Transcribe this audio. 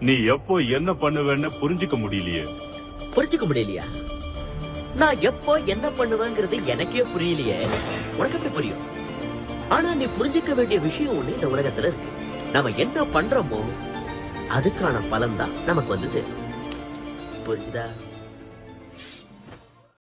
நீ எப்போ என்ன பண்ணுவேன்னு புரிஞ்சுக்க முடியலையே. புரிஞ்சுக்க முடியலையா? நான் எப்போ என்ன பண்ணுவேங்கிறது எனக்கே புரியலையே. உனக்கு எப்படி புரியும்? ஆனா நீ புரிஞ்சுக்க வேண்டிய விஷயம் ஒண்ணு இந்த உலகத்துல இருக்கு. நாம என்ன பண்றோமோ அதுக்கான பலன் தான் நமக்கு வந்து சேரும். புரிஞ்சுதா?